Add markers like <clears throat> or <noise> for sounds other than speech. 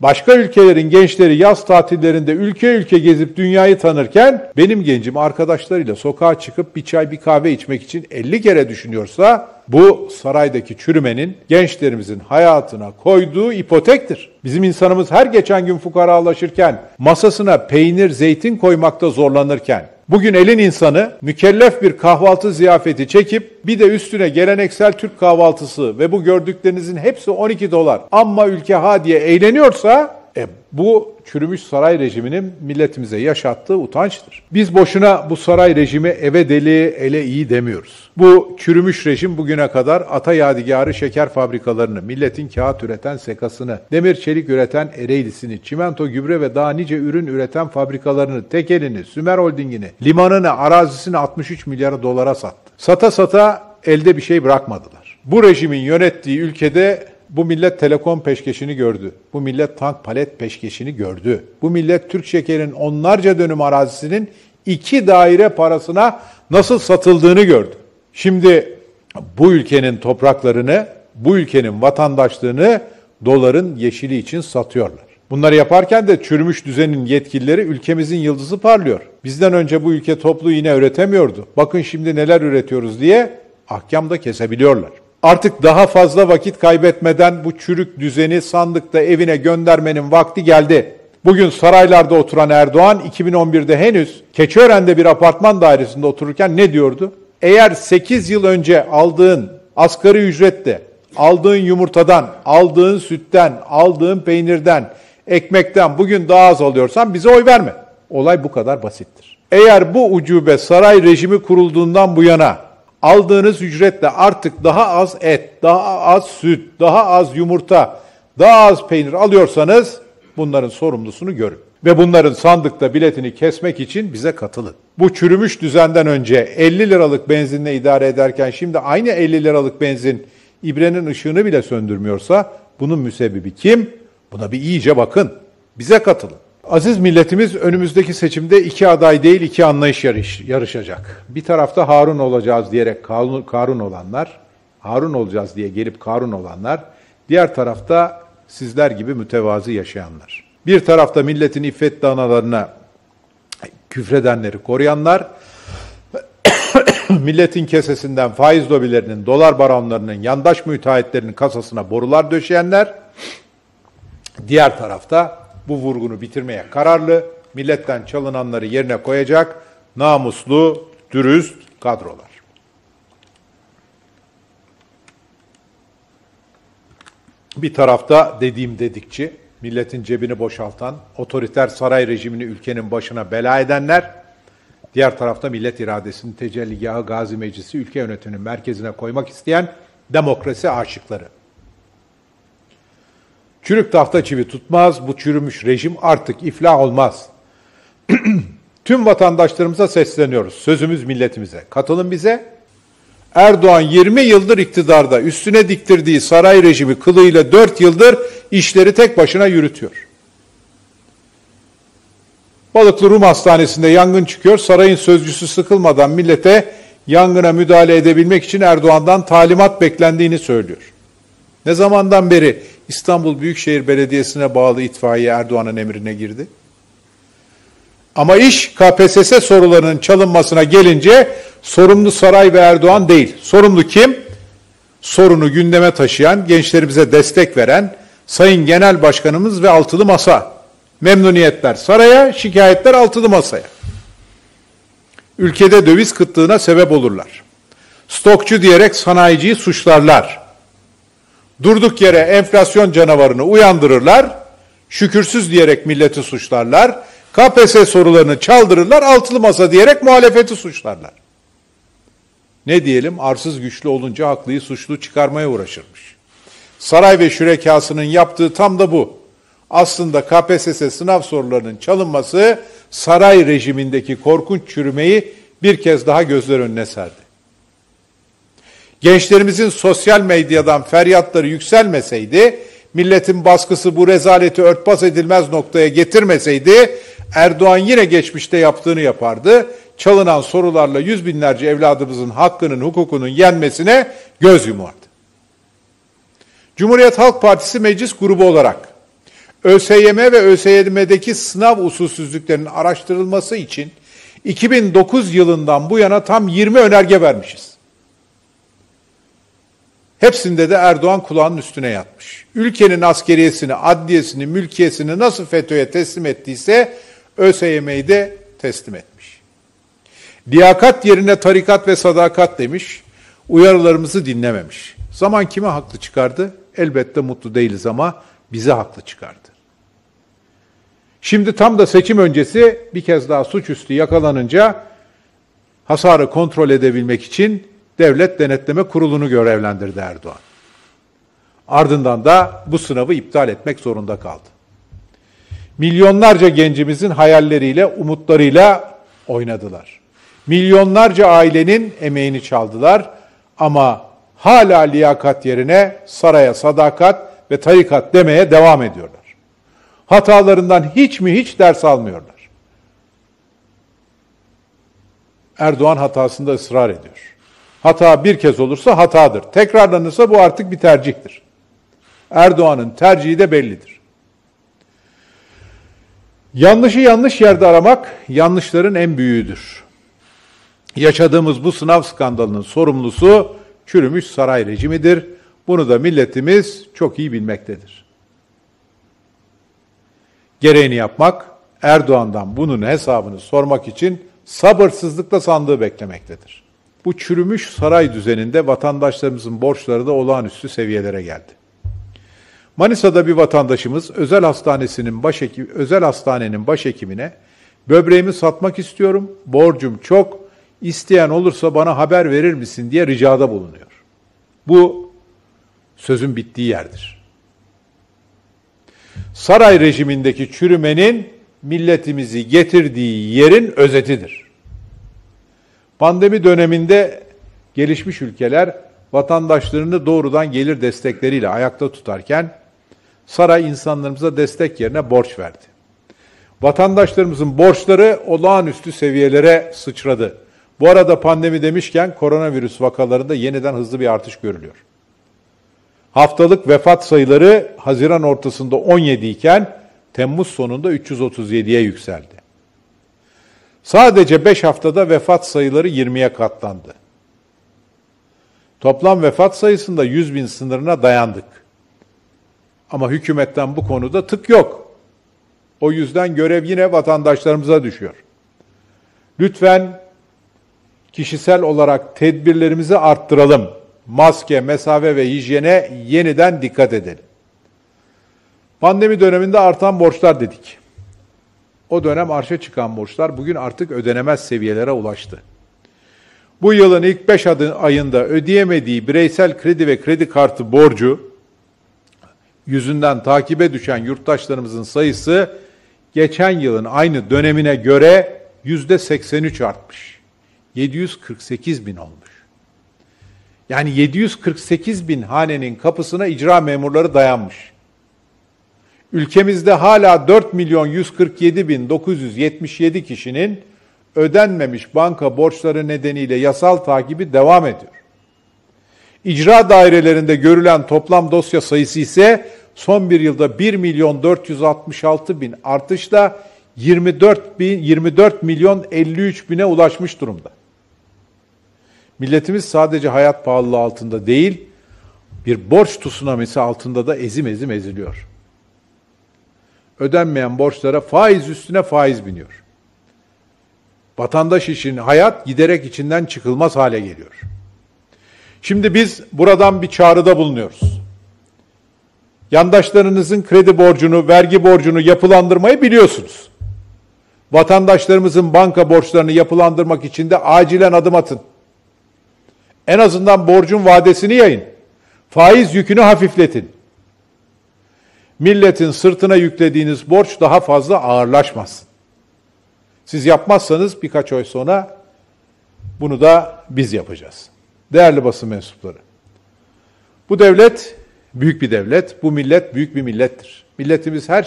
Başka ülkelerin gençleri yaz tatillerinde ülke ülke gezip dünyayı tanırken benim gencim arkadaşlarıyla sokağa çıkıp bir çay bir kahve içmek için 50 kere düşünüyorsa bu saraydaki çürümenin gençlerimizin hayatına koyduğu ipotektir. Bizim insanımız her geçen gün fukaralaşırken, masasına peynir, zeytin koymakta zorlanırken, Bugün elin insanı mükellef bir kahvaltı ziyafeti çekip bir de üstüne geleneksel Türk kahvaltısı ve bu gördüklerinizin hepsi 12 dolar. Amma ülke ha diye eğleniyorsa e, bu çürümüş saray rejiminin milletimize yaşattığı utançtır. Biz boşuna bu saray rejimi eve deli, ele iyi demiyoruz. Bu çürümüş rejim bugüne kadar ata yadigarı şeker fabrikalarını, milletin kağıt üreten sekasını, demir çelik üreten Ereğlisini, çimento gübre ve daha nice ürün üreten fabrikalarını, tekelini, Sümer Holding'ini, limanını, arazisini 63 milyar dolara sattı. Sata sata elde bir şey bırakmadılar. Bu rejimin yönettiği ülkede bu millet telekom peşkeşini gördü. Bu millet tank palet peşkeşini gördü. Bu millet Türk şekerin onlarca dönüm arazisinin iki daire parasına nasıl satıldığını gördü. Şimdi bu ülkenin topraklarını, bu ülkenin vatandaşlığını doların yeşili için satıyorlar. Bunları yaparken de çürümüş düzenin yetkilileri ülkemizin yıldızı parlıyor. Bizden önce bu ülke toplu yine üretemiyordu. Bakın şimdi neler üretiyoruz diye ahkam da kesebiliyorlar. Artık daha fazla vakit kaybetmeden bu çürük düzeni sandıkta evine göndermenin vakti geldi. Bugün saraylarda oturan Erdoğan 2011'de henüz Keçiören'de bir apartman dairesinde otururken ne diyordu? Eğer 8 yıl önce aldığın asgari ücretle, aldığın yumurtadan, aldığın sütten, aldığın peynirden, ekmekten bugün daha az alıyorsan bize oy verme. Olay bu kadar basittir. Eğer bu ucube saray rejimi kurulduğundan bu yana aldığınız ücretle artık daha az et, daha az süt, daha az yumurta, daha az peynir alıyorsanız bunların sorumlusunu görün. Ve bunların sandıkta biletini kesmek için bize katılın. Bu çürümüş düzenden önce 50 liralık benzinle idare ederken şimdi aynı 50 liralık benzin ibrenin ışığını bile söndürmüyorsa bunun müsebbibi kim? Buna bir iyice bakın. Bize katılın. Aziz milletimiz önümüzdeki seçimde iki aday değil iki anlayış yarış, yarışacak. Bir tarafta Harun olacağız diyerek Karun, olanlar, Harun olacağız diye gelip Karun olanlar, diğer tarafta sizler gibi mütevazi yaşayanlar. Bir tarafta milletin iffet danalarına küfredenleri koruyanlar, <coughs> milletin kesesinden faiz lobilerinin, dolar baronlarının, yandaş müteahhitlerinin kasasına borular döşeyenler, diğer tarafta bu vurgunu bitirmeye kararlı, milletten çalınanları yerine koyacak namuslu, dürüst kadrolar. Bir tarafta dediğim dedikçi, milletin cebini boşaltan, otoriter saray rejimini ülkenin başına bela edenler, diğer tarafta millet iradesinin tecelligahı Gazi Meclisi ülke yönetiminin merkezine koymak isteyen demokrasi aşıkları. Çürük tahta çivi tutmaz, bu çürümüş rejim artık iflah olmaz. <clears throat> Tüm vatandaşlarımıza sesleniyoruz, sözümüz milletimize. Katılın bize. Erdoğan 20 yıldır iktidarda, üstüne diktirdiği saray rejimi kılığıyla 4 yıldır işleri tek başına yürütüyor. Balıklı Rum Hastanesi'nde yangın çıkıyor. Sarayın sözcüsü sıkılmadan millete yangına müdahale edebilmek için Erdoğan'dan talimat beklendiğini söylüyor. Ne zamandan beri İstanbul Büyükşehir Belediyesi'ne bağlı itfaiye Erdoğan'ın emrine girdi? Ama iş KPSS sorularının çalınmasına gelince sorumlu saray ve Erdoğan değil. Sorumlu kim? Sorunu gündeme taşıyan, gençlerimize destek veren Sayın Genel Başkanımız ve Altılı Masa. Memnuniyetler saraya, şikayetler altılı masaya. Ülkede döviz kıtlığına sebep olurlar. Stokçu diyerek sanayiciyi suçlarlar. Durduk yere enflasyon canavarını uyandırırlar, şükürsüz diyerek milleti suçlarlar, KPSS sorularını çaldırırlar, altılı masa diyerek muhalefeti suçlarlar. Ne diyelim, arsız güçlü olunca haklıyı suçlu çıkarmaya uğraşırmış. Saray ve şürekasının yaptığı tam da bu. Aslında KPSS sınav sorularının çalınması saray rejimindeki korkunç çürümeyi bir kez daha gözler önüne serdi. Gençlerimizin sosyal medyadan feryatları yükselmeseydi, milletin baskısı bu rezaleti örtbas edilmez noktaya getirmeseydi, Erdoğan yine geçmişte yaptığını yapardı. Çalınan sorularla yüz binlerce evladımızın hakkının, hukukunun yenmesine göz yumardı. Cumhuriyet Halk Partisi meclis grubu olarak ÖSYM ve ÖSYM'deki sınav usulsüzlüklerinin araştırılması için 2009 yılından bu yana tam 20 önerge vermişiz. Hepsinde de Erdoğan kulağının üstüne yatmış. Ülkenin askeriyesini, adliyesini, mülkiyesini nasıl FETÖ'ye teslim ettiyse ÖSYM'yi de teslim etmiş. Liyakat yerine tarikat ve sadakat demiş, uyarılarımızı dinlememiş. Zaman kime haklı çıkardı? Elbette mutlu değiliz ama bize haklı çıkardı. Şimdi tam da seçim öncesi bir kez daha suçüstü yakalanınca hasarı kontrol edebilmek için Devlet Denetleme Kurulu'nu görevlendirdi Erdoğan. Ardından da bu sınavı iptal etmek zorunda kaldı. Milyonlarca gencimizin hayalleriyle, umutlarıyla oynadılar. Milyonlarca ailenin emeğini çaldılar ama hala liyakat yerine saraya sadakat ve tarikat demeye devam ediyorlar. Hatalarından hiç mi hiç ders almıyorlar. Erdoğan hatasında ısrar ediyor. Hata bir kez olursa hatadır. Tekrarlanırsa bu artık bir tercihtir. Erdoğan'ın tercihi de bellidir. Yanlışı yanlış yerde aramak yanlışların en büyüğüdür. Yaşadığımız bu sınav skandalının sorumlusu çürümüş saray rejimidir. Bunu da milletimiz çok iyi bilmektedir. Gereğini yapmak, Erdoğan'dan bunun hesabını sormak için sabırsızlıkla sandığı beklemektedir. Bu çürümüş saray düzeninde vatandaşlarımızın borçları da olağanüstü seviyelere geldi. Manisa'da bir vatandaşımız özel hastanesinin başhekim özel hastanenin başhekimine böbreğimi satmak istiyorum, borcum çok, isteyen olursa bana haber verir misin diye ricada bulunuyor. Bu sözün bittiği yerdir. Saray rejimindeki çürümenin milletimizi getirdiği yerin özetidir. Pandemi döneminde gelişmiş ülkeler vatandaşlarını doğrudan gelir destekleriyle ayakta tutarken saray insanlarımıza destek yerine borç verdi. Vatandaşlarımızın borçları olağanüstü seviyelere sıçradı. Bu arada pandemi demişken koronavirüs vakalarında yeniden hızlı bir artış görülüyor. Haftalık vefat sayıları Haziran ortasında 17 iken Temmuz sonunda 337'ye yükseldi. Sadece 5 haftada vefat sayıları 20'ye katlandı. Toplam vefat sayısında 100 bin sınırına dayandık. Ama hükümetten bu konuda tık yok. O yüzden görev yine vatandaşlarımıza düşüyor. Lütfen kişisel olarak tedbirlerimizi arttıralım. Maske, mesafe ve hijyene yeniden dikkat edelim. Pandemi döneminde artan borçlar dedik. O dönem arşa çıkan borçlar bugün artık ödenemez seviyelere ulaştı. Bu yılın ilk 5 ayında ödeyemediği bireysel kredi ve kredi kartı borcu yüzünden takibe düşen yurttaşlarımızın sayısı geçen yılın aynı dönemine göre yüzde 83 artmış. 748 bin olmuş. Yani 748 bin hanenin kapısına icra memurları dayanmış. Ülkemizde hala 4 milyon 147 bin 977 kişinin ödenmemiş banka borçları nedeniyle yasal takibi devam ediyor. İcra dairelerinde görülen toplam dosya sayısı ise son bir yılda 1 milyon 466 bin artışla 24, bin, 24 milyon 53 bine ulaşmış durumda. Milletimiz sadece hayat pahalılığı altında değil, bir borç tsunamisi altında da ezim ezim eziliyor. Ödenmeyen borçlara faiz üstüne faiz biniyor. Vatandaş için hayat giderek içinden çıkılmaz hale geliyor. Şimdi biz buradan bir çağrıda bulunuyoruz. Yandaşlarınızın kredi borcunu, vergi borcunu yapılandırmayı biliyorsunuz. Vatandaşlarımızın banka borçlarını yapılandırmak için de acilen adım atın. En azından borcun vadesini yayın. Faiz yükünü hafifletin. Milletin sırtına yüklediğiniz borç daha fazla ağırlaşmasın. Siz yapmazsanız birkaç ay sonra bunu da biz yapacağız. Değerli basın mensupları. Bu devlet büyük bir devlet, bu millet büyük bir millettir. Milletimiz her şey